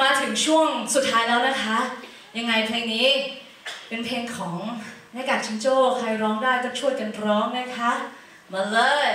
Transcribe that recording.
มาถึงช่วงสุดท้ายแล้วนะคะ ยังไงเพลงนี้เป็นเพลงของหน้ากากชิงโจ้ใครร้องได้ก็ช่วยกันร้องนะคะ มาเลย